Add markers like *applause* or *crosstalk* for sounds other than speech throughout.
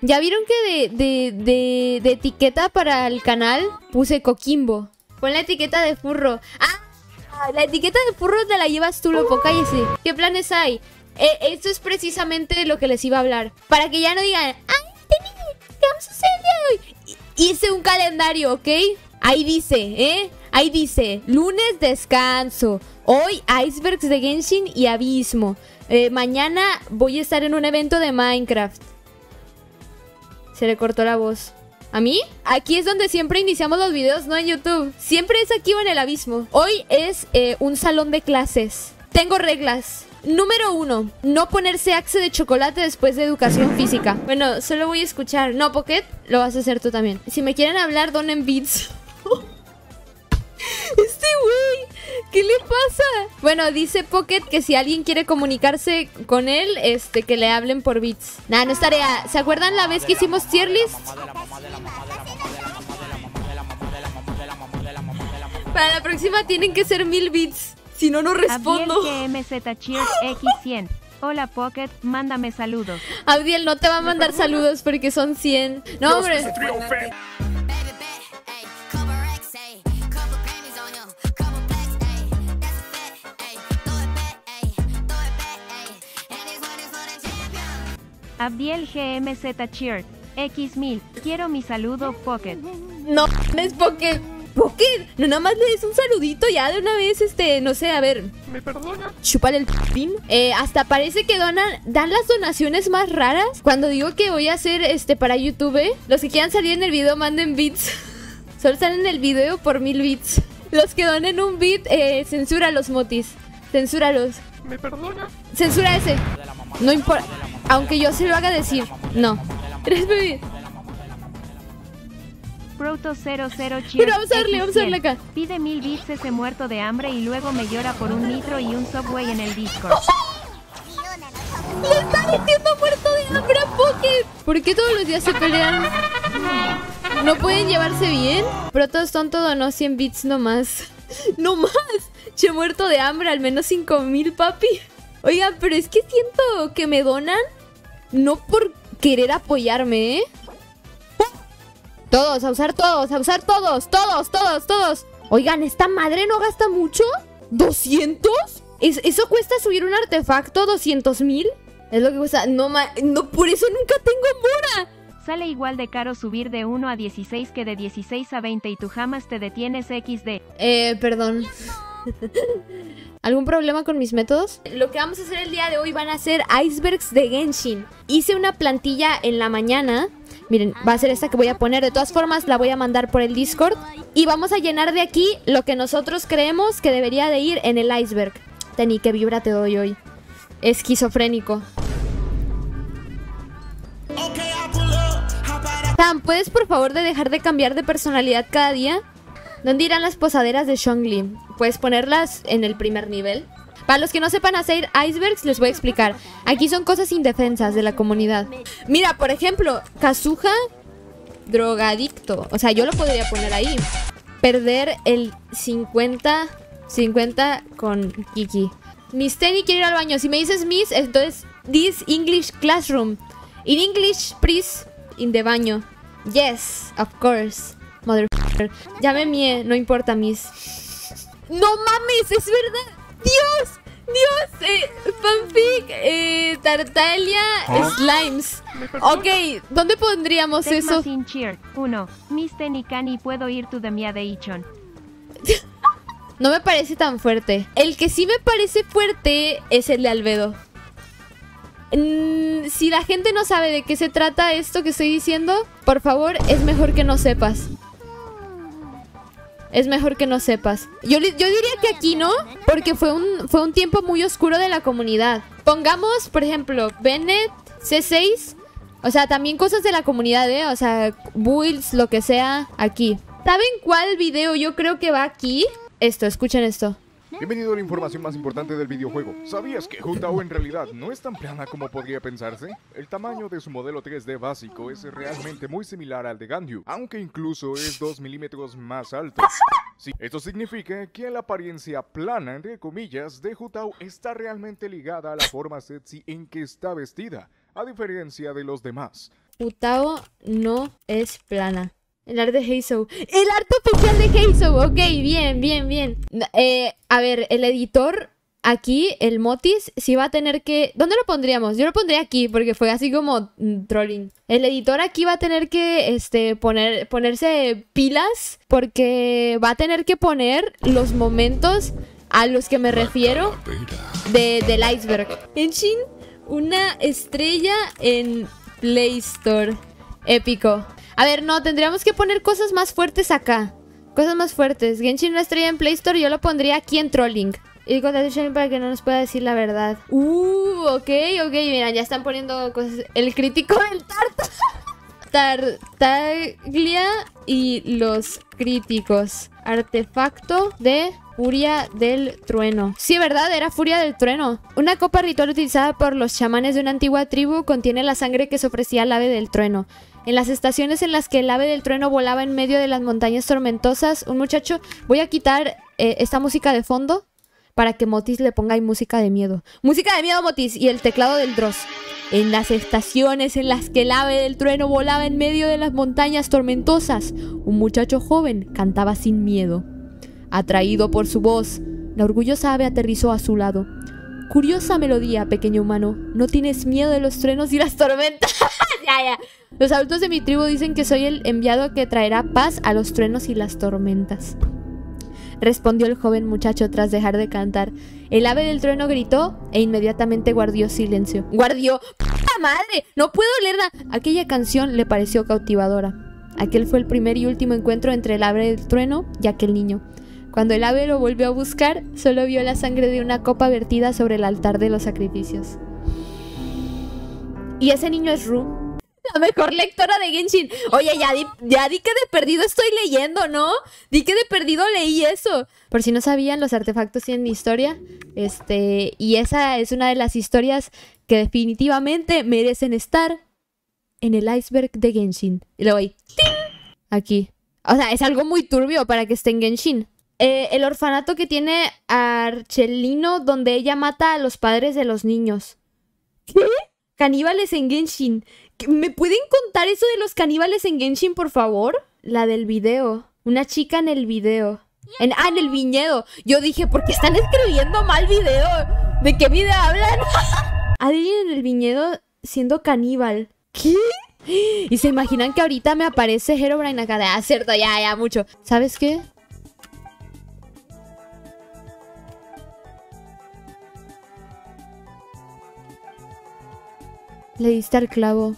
¿Ya vieron que de, de, de, de etiqueta para el canal puse Coquimbo? Pon la etiqueta de furro. ¡Ah! La etiqueta de furro te la llevas tú, loco, cállese. ¿Qué planes hay? Eh, esto es precisamente lo que les iba a hablar. Para que ya no digan, ¡ay, ¿qué vamos a hacer el día de hoy? Hice un calendario, ¿ok? Ahí dice, ¿eh? Ahí dice, lunes descanso. Hoy icebergs de Genshin y abismo. Eh, mañana voy a estar en un evento de Minecraft. Se le cortó la voz. ¿A mí? Aquí es donde siempre iniciamos los videos, no en YouTube. Siempre es aquí o en el abismo. Hoy es eh, un salón de clases. Tengo reglas. Número uno, no ponerse axe de chocolate después de educación física. Bueno, solo voy a escuchar. No, Pocket, lo vas a hacer tú también. Si me quieren hablar, donen beats. *laughs* Este güey, ¿qué le pasa? Bueno, dice Pocket que si alguien quiere comunicarse con él, este, que le hablen por bits. Nah, no es tarea. ¿Se acuerdan la vez que hicimos tier list? Para la próxima tienen que ser mil bits. Si no, no respondo. Abdiel GMZ Cheers X100. Hola Pocket, mándame saludos. Abdiel no te va a mandar saludos porque son 100. No, hombre. Abdiel GMZ Cheers X1000. Quiero mi saludo Pocket. No, no es Pocket. Pocket, no nada más le des un saludito ya de una vez, este, no sé, a ver. ¿Me perdona? Chúpale el pin. Eh, hasta parece que donan, dan las donaciones más raras. Cuando digo que voy a hacer este para YouTube, ¿eh? los que quieran salir en el video manden bits. *laughs* Solo están en el video por mil bits. Los que donen un bit, eh, censura los motis. Censúralos. ¿Me perdona? Censura ese. No importa. Aunque yo se lo haga decir. No. Tres bebés. Proto 00 *laughs* Cheers Pero vamos a darle, vamos a darle X100. acá. Pide mil bits ese muerto de hambre y luego me llora por un nitro y un subway en el Discord. Le está metiendo muerto de hambre a Pocket. ¿Por qué todos los días se pelean? ¿No pueden llevarse bien? Protos tonto donó 100 bits nomás. *laughs* ¡No más! Che muerto de hambre, al menos 5000, papi. Oigan, pero es que siento que me donan no por querer apoyarme, ¿eh? Todos, a usar todos, a usar todos, todos, todos, todos. Oigan, ¿esta madre no gasta mucho? ¿200? ¿Es- ¿Eso cuesta subir un artefacto? ¿200 mil? Es lo que cuesta. No, ma no, por eso nunca tengo mora. Sale igual de caro subir de 1 a 16 que de 16 a 20 y tú jamás te detienes XD. Eh, perdón. *laughs* ¿Algún problema con mis métodos? Lo que vamos a hacer el día de hoy van a ser icebergs de Genshin. Hice una plantilla en la mañana. Miren, va a ser esta que voy a poner. De todas formas, la voy a mandar por el Discord. Y vamos a llenar de aquí lo que nosotros creemos que debería de ir en el iceberg. Tení, qué vibra te doy hoy. Esquizofrénico. Tam, ¿puedes por favor de dejar de cambiar de personalidad cada día? ¿Dónde irán las posaderas de Shongli? Puedes ponerlas en el primer nivel. Para los que no sepan hacer icebergs, les voy a explicar. Aquí son cosas indefensas de la comunidad. Mira, por ejemplo, Kazuha, drogadicto. O sea, yo lo podría poner ahí. Perder el 50, 50 con Kiki. Miss Tenny quiere ir al baño. Si me dices Miss, entonces this English classroom. In English, please, in the baño. Yes, of course. Mother. Ya me mié, no importa, Miss. No mames, es verdad. Dios, Dios, eh, fanfic, eh, Tartaglia, Slimes. Ok, ¿dónde pondríamos Tecma eso? sin cheer. 1. Misten y Cani puedo ir to the Mia de Ichon. *laughs* No me parece tan fuerte. El que sí me parece fuerte es el de Albedo. Mm, si la gente no sabe de qué se trata esto que estoy diciendo, por favor, es mejor que no sepas. Es mejor que no sepas. Yo, yo diría que aquí no, porque fue un, fue un tiempo muy oscuro de la comunidad. Pongamos, por ejemplo, Bennett, C6. O sea, también cosas de la comunidad, ¿eh? O sea, builds, lo que sea, aquí. ¿Saben cuál video yo creo que va aquí? Esto, escuchen esto. Bienvenido a la información más importante del videojuego. ¿Sabías que Jutao en realidad no es tan plana como podría pensarse? El tamaño de su modelo 3D básico es realmente muy similar al de Ganyu, aunque incluso es 2 milímetros más alto. Sí, esto significa que la apariencia plana, entre comillas, de Jutao está realmente ligada a la forma sexy en que está vestida, a diferencia de los demás. Futao no es plana. El arte de Heisou. El arte oficial de Heisou. Ok, bien, bien, bien. Eh, a ver, el editor aquí, el Motis, sí va a tener que... ¿Dónde lo pondríamos? Yo lo pondría aquí porque fue así como mm, trolling. El editor aquí va a tener que este, poner, ponerse pilas porque va a tener que poner los momentos a los que me refiero de, del iceberg. Genshin, una estrella en Play Store. Épico. A ver, no, tendríamos que poner cosas más fuertes acá. Cosas más fuertes. Genshin, una estrella en Play Store, yo lo pondría aquí en Trolling. Y contradiction para que no nos pueda decir la verdad. Uh, ok, ok. Mira, ya están poniendo cosas. El crítico *laughs* del Tarta. Tartaglia y los críticos. Artefacto de Furia del Trueno. Sí, ¿verdad? Era Furia del Trueno. Una copa ritual utilizada por los chamanes de una antigua tribu contiene la sangre que se ofrecía al ave del trueno. En las estaciones en las que el ave del trueno volaba en medio de las montañas tormentosas, un muchacho... Voy a quitar eh, esta música de fondo para que Motis le ponga ahí música de miedo. Música de miedo, Motis, y el teclado del Dross. En las estaciones en las que el ave del trueno volaba en medio de las montañas tormentosas, un muchacho joven cantaba sin miedo. Atraído por su voz, la orgullosa ave aterrizó a su lado. Curiosa melodía, pequeño humano. ¿No tienes miedo de los truenos y las tormentas? *laughs* ya, ya. Los adultos de mi tribu dicen que soy el enviado que traerá paz a los truenos y las tormentas respondió el joven muchacho tras dejar de cantar. El ave del trueno gritó e inmediatamente guardió silencio. ¡Guardió! ¡Puta madre! ¡No puedo leerla! Aquella canción le pareció cautivadora. Aquel fue el primer y último encuentro entre el ave del trueno y aquel niño. Cuando el ave lo volvió a buscar, solo vio la sangre de una copa vertida sobre el altar de los sacrificios. Y ese niño es Ru, *laughs* la mejor lectora de Genshin. Oye, ya di, ya di que de perdido estoy leyendo, ¿no? Di que de perdido leí eso. Por si no sabían, los artefactos tienen historia. Este, y esa es una de las historias que definitivamente merecen estar en el iceberg de Genshin. Y le voy, ¡ting! Aquí. O sea, es algo muy turbio para que esté en Genshin. Eh, el orfanato que tiene Archelino, donde ella mata a los padres de los niños. ¿Qué? Caníbales en Genshin. ¿Me pueden contar eso de los caníbales en Genshin, por favor? La del video. Una chica en el video. En, ah, en el viñedo. Yo dije, ¿por qué están escribiendo mal video? ¿De qué video hablan? *laughs* Adeline en el viñedo siendo caníbal. ¿Qué? *gasps* Y se imaginan que ahorita me aparece Herobrine acá ah, cierto, ya, ya, mucho. ¿Sabes qué? Le diste al clavo.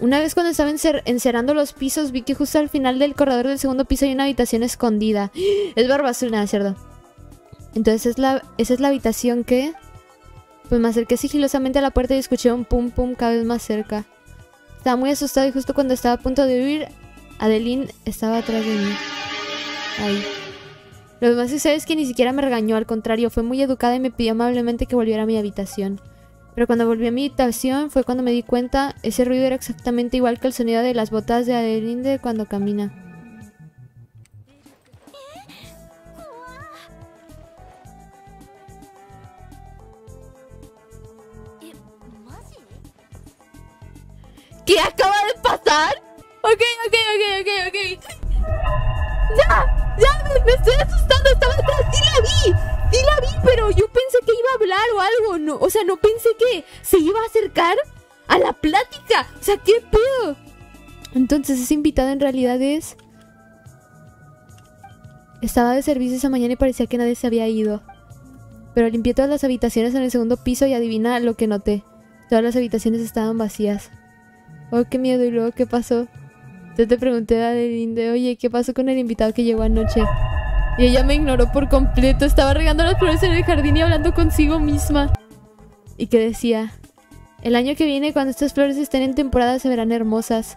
Una vez cuando estaba encer encerando los pisos, vi que justo al final del corredor del segundo piso hay una habitación escondida. *gasps* Es barbazuna, ¿cierto? Entonces es la, esa es la habitación que... Pues me acerqué sigilosamente a la puerta y escuché un pum pum cada vez más cerca. Estaba muy asustado y justo cuando estaba a punto de huir, Adeline estaba atrás de mí. Ahí. Lo demás es es que ni siquiera me regañó, al contrario, fue muy educada y me pidió amablemente que volviera a mi habitación. Pero cuando volví a mi habitación fue cuando me di cuenta, ese ruido era exactamente igual que el sonido de las botas de Adelinde cuando camina. ¿Qué acaba de pasar? Ok, ok, ok, ok, ok. ¡Ya! ¡Ya! Me, estoy asustando. Estaba atrás. ¡Sí la vi! ¡Sí la vi! Pero yo pensé que iba a hablar o algo. No, o sea, no pensé que se iba a acercar a la plática. O sea, ¿qué pedo? Entonces, ese invitado en realidad es... Estaba de servicio esa mañana y parecía que nadie se había ido. Pero limpié todas las habitaciones en el segundo piso y adivina lo que noté. Todas las habitaciones estaban vacías. Oh, qué miedo. ¿Y luego qué pasó? Yo te pregunté a Adeline oye, ¿qué pasó con el invitado que llegó anoche? Y ella me ignoró por completo. Estaba regando las flores en el jardín y hablando consigo misma. Y que decía, el año que viene, cuando estas flores estén en temporada, se verán hermosas.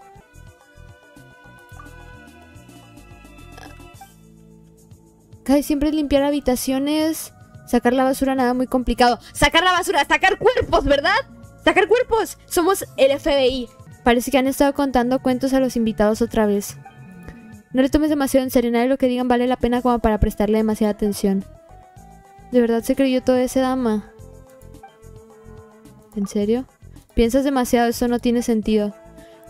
Casi siempre limpiar habitaciones, sacar la basura, nada muy complicado. ¡Sacar la basura! ¡Sacar cuerpos, ¿verdad? ¡Sacar cuerpos! Somos el FBI. Parece que han estado contando cuentos a los invitados otra vez. No le tomes demasiado en serio, de lo que digan vale la pena como para prestarle demasiada atención. ¿De verdad se creyó todo ese dama? ¿En serio? Piensas demasiado, eso no tiene sentido.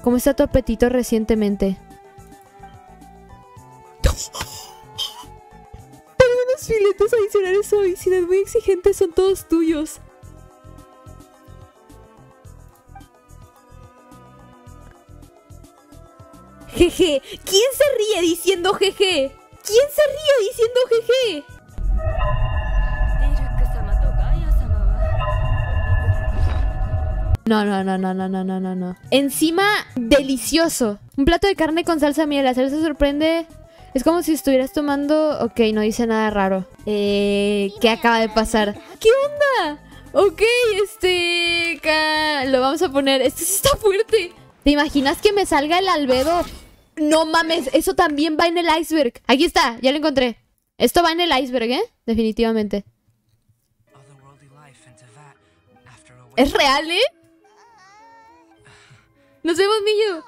¿Cómo está tu apetito recientemente? Para unos filetes adicionales hoy, si no es muy exigente, son todos tuyos. Jeje. ¿Quién se ríe diciendo jeje? ¿Quién se ríe diciendo jeje? No, no, no, no, no, no, no, no. Encima, delicioso. Un plato de carne con salsa miel. La salsa sorprende. Es como si estuvieras tomando... Ok, no dice nada raro. Eh, ¿Qué acaba de pasar? ¿Qué onda? Ok, este... Lo vamos a poner. Esto sí está fuerte. ¿Te imaginas que me salga el albedo no mames, eso también va en el iceberg. Aquí está, ya lo encontré. Esto va en el iceberg, ¿eh? Definitivamente. ¿Es real, eh? ¡Nos vemos, Miyu!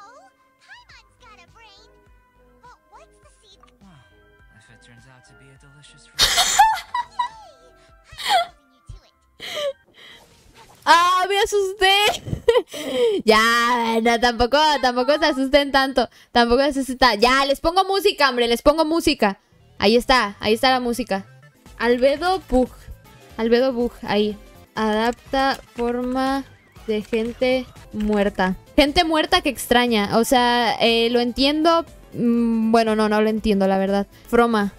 *laughs* ¡Ah, me asusté! *laughs* ya, no, tampoco, tampoco se asusten tanto. Tampoco se asusten. Ya, les pongo música, hombre, les pongo música. Ahí está, ahí está la música. Albedo Bug. Albedo Bug, ahí. Adapta forma de gente muerta. Gente muerta que extraña. O sea, eh, lo entiendo. mm, bueno, no, no lo entiendo, la verdad. Froma.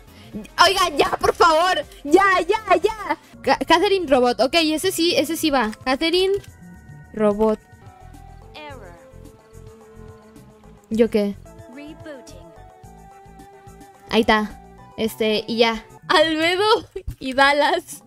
Oiga, ya, por favor. Ya, ya, ya. Ca- Catherine Robot. Ok, ese sí, ese sí va. Catherine Robot. ¿Yo qué? Ahí está. Este, y ya. Albedo y Dallas.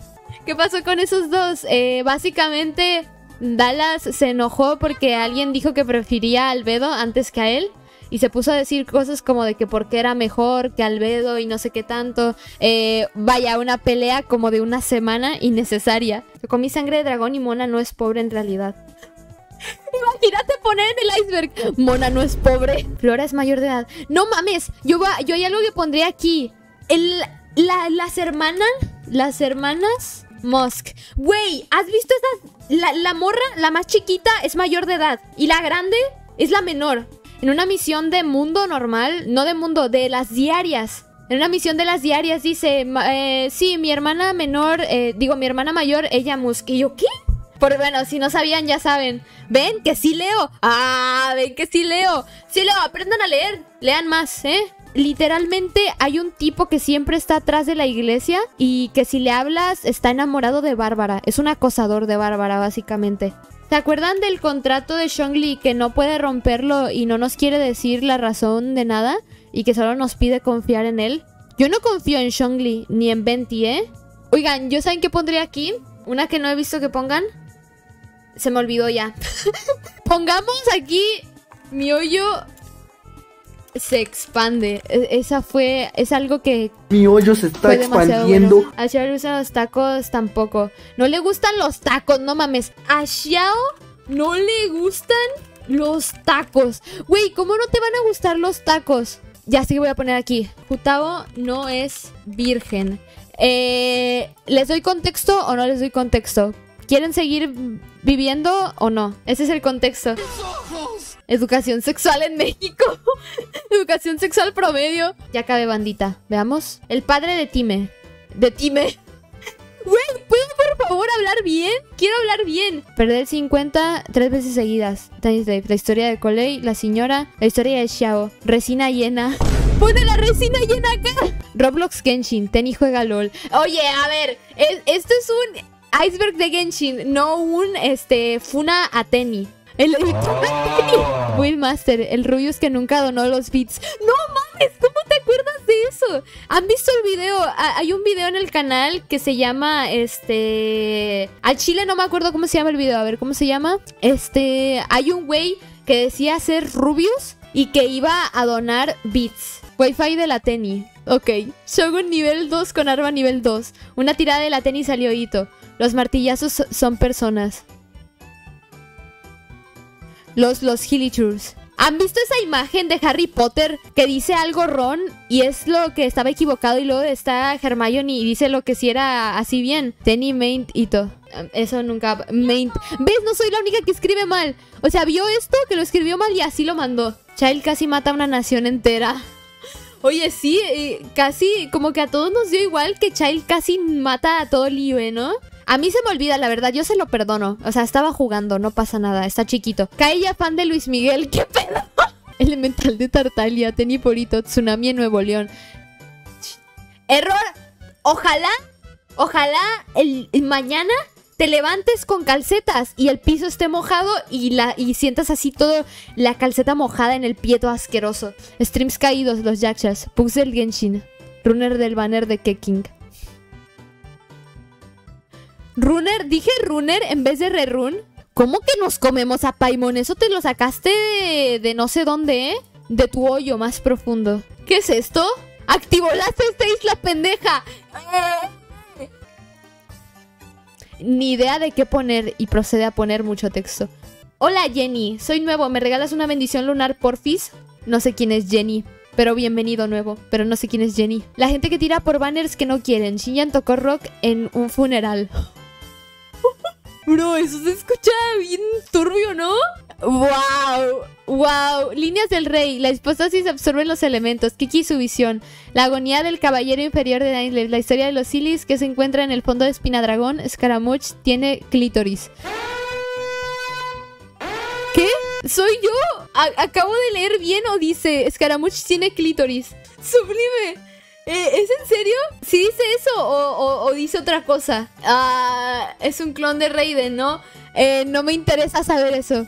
¿Qué pasó con esos dos? Eh, básicamente, Dallas se enojó porque alguien dijo que prefería a Albedo antes que a él. Y se puso a decir cosas como de que porque era mejor que Albedo y no sé qué tanto. Eh, vaya, una pelea como de una semana innecesaria. Con mi sangre de dragón y Mona no es pobre en realidad. Imagínate poner en el iceberg. Mona no es pobre. Flora es mayor de edad. No mames. Yo, va- yo hay algo que pondría aquí. El, la- las hermanas. Las hermanas Musk. Güey, ¿has visto esas? La, la morra, la más chiquita, es mayor de edad. Y la grande es la menor. En una misión de mundo normal, no de mundo, de las diarias. En una misión de las diarias dice, eh, sí, mi hermana menor, eh, digo, mi hermana mayor, ella Musk. Y yo, ¿qué? Por bueno, si no sabían, ya saben. ¿Ven que sí leo? Ah, ven que sí leo. Sí leo, aprendan a leer. Lean más, ¿eh? Literalmente hay un tipo que siempre está atrás de la iglesia y que si le hablas está enamorado de Bárbara. Es un acosador de Bárbara, básicamente. ¿Se acuerdan del contrato de Shongli que no puede romperlo y no nos quiere decir la razón de nada? Y que solo nos pide confiar en él. Yo no confío en Shongli ni en Venti, ¿eh? Oigan, ¿yo saben qué pondría aquí? Una que no he visto que pongan. Se me olvidó ya. *laughs* Pongamos aquí mi hoyo se expande. E- Esa fue. Es algo que Mi hoyo se está expandiendo. bueno. A Xiao le gustan los tacos tampoco. No le gustan los tacos, no mames. A Xiao no le gustan los tacos. Güey, ¿cómo no te van a gustar los tacos? Ya sí que voy a poner aquí. Jutao no es virgen. Eh, ¿Les doy contexto o no les doy contexto? ¿Quieren seguir viviendo o no? Ese es el contexto. Educación sexual en México. *laughs* Educación sexual promedio. Ya cabe bandita. Veamos. El padre de Time. De Time. *laughs* Güey, ¿puedo por favor hablar bien? Quiero hablar bien. Perder 50 tres veces seguidas. La historia de Coley, la señora, la historia de Xiao. Resina llena. *laughs* Pone la resina llena acá. Roblox Genshin. Tenny juega LOL. Oye, a ver. es- esto es un iceberg de Genshin. No un este Funa a Tenny. El, el Windmaster, el Rubius que nunca donó los beats. No mames, ¿cómo te acuerdas de eso? ¿Han visto el video? Ha- Hay un video en el canal que se llama este. Al chile no me acuerdo cómo se llama el video. A ver, ¿cómo se llama? Este. Hay un güey que decía ser Rubius y que iba a donar beats. Wi-Fi de la Teni. Ok. Shogun nivel 2 con arma nivel 2. Una tirada de la Teni salió hito. Los martillazos so- son personas. Los, los. ¿Han visto esa imagen de Harry Potter que dice algo Ron y es lo que estaba equivocado y luego está Hermione y dice lo que sí era así bien? Tenny Maint Ito. Eso nunca... Maint... ¿Ves? No soy la única que escribe mal. O sea, vio esto, que lo escribió mal y así lo mandó. Child casi mata a una nación entera. *laughs* Oye, sí, eh, casi como que a todos nos dio igual que Child casi mata a todo el IE, ¿no? A mí se me olvida, la verdad, yo se lo perdono. O sea, estaba jugando, no pasa nada, está chiquito. Kaella, fan de Luis Miguel, ¿qué pedo? *laughs* Elemental de Tartaglia, Teniporito, Tsunami en Nuevo León. Error. Ojalá, ojalá el, el mañana te levantes con calcetas y el piso esté mojado y la y sientas así todo la calceta mojada en el pie todo asqueroso. Streams caídos, los Yakshas. Pugs del Genshin. Runner del banner de Keking. Runner, dije runner en vez de rerun. ¿Cómo que nos comemos a Paimon? Eso te lo sacaste de, no sé dónde, ¿eh? De tu hoyo más profundo. ¿Qué es esto? ¡Activó la esta isla pendeja! Ni idea de qué poner y procede a poner mucho texto. Hola Jenny, soy nuevo, ¿me regalas una bendición lunar porfis? No sé quién es Jenny, pero bienvenido nuevo, pero no sé quién es Jenny. La gente que tira por banners que no quieren. Shinyan tocó rock en un funeral. Bro, eso se escucha bien turbio, ¿no? ¡Wow! ¡Wow! Líneas del rey. La hipóstasis absorbe los elementos. Kiki su visión. La agonía del caballero inferior de Daintley. La historia de los Silis que se encuentra en el fondo de Espinadragón. Scaramouche tiene clítoris. ¿Qué? ¿Soy yo? A- acabo de leer bien o dice Scaramouche tiene clítoris. ¡Sublime! Eh, ¿Es en serio? ¿Sí dice eso o, dice otra cosa? Ah, es un clon de Raiden, ¿no? Eh, no me interesa saber eso.